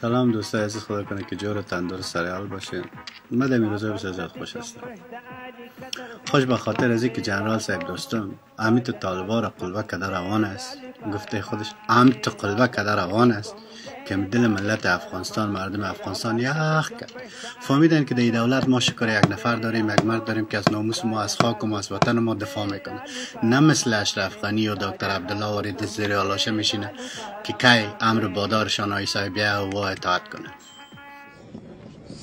سلام دوستای عزیز خدا کنه که جور تندور سریال باشین من در روزا بسیار زیاد خوش هستم. خوش به خاطر از که جنرال صاحب دوستم امیت طالبا را قلبه کده روان است گفته خودش امیت قلبه کده روان است که دل ملت افغانستان مردم افغانستان یخ کرد فهمیدن که در دولت ما شکر یک نفر داریم یک مرد داریم که از ناموس ما از خاک و از وطن ما دفاع می‌کنه نه مثل اشرف غنی و دکتر عبدالله وارد زیر آلاشه میشینه که کی امر بادارشان آیسای بیا و اطاعت کنه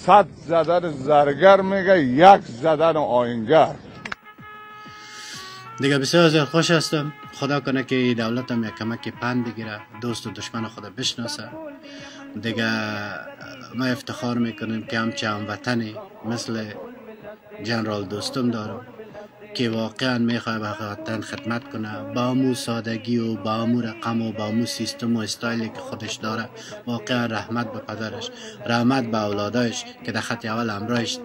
صد زدن زرگر میگه یک زدن آینگر دیگه بسیار زیاد خوش هستم. خدا کنه که دولت هم یک کمک پند بگیره دوست و دشمن خدا بشناسه. دیگه ما افتخار می‌کنیم که همچه وطنی مثل جنرال دوستم دارم. که واقعا می‌خواه به خدمت کنه با امو سادگی و با امو رقم و با امو سیستم و استایلی که خودش داره واقعا رحمت به پدرش رحمت به اولادش که در خط اول امرایش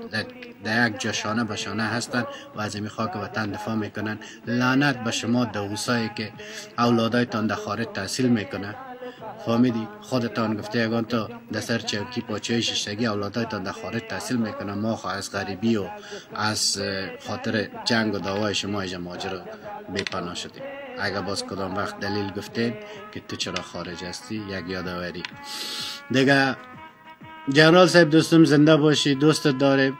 در یک جشانه بشانه هستن و از این خاک وطن دفاع می‌کنن. لعنت به شما دوستایی که اولادایتان در خارج تحصیل می‌کنه فهمیدی خودتان گفته یگان تا در سر چوکی پاچه ششتگی اولادایتان در خارج تحصیل می‌کنن ما خواه از غریبی و از خاطر جنگ و دعوای شما ایجا ماجرا بیپناه شدیم. اگر باز کدام وقت دلیل گفتین که تو چرا خارج هستی یک یادآوری. دیگه جنرال صاحب دوستم زنده باشی دوستت داره.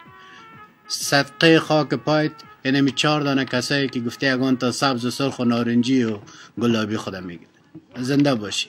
صدقه خاک پایت یعنی چهار دانه کسایی که گفته یگان تا سبز و سرخ و نارنجی و گلابی خودم میگید زنده باشی.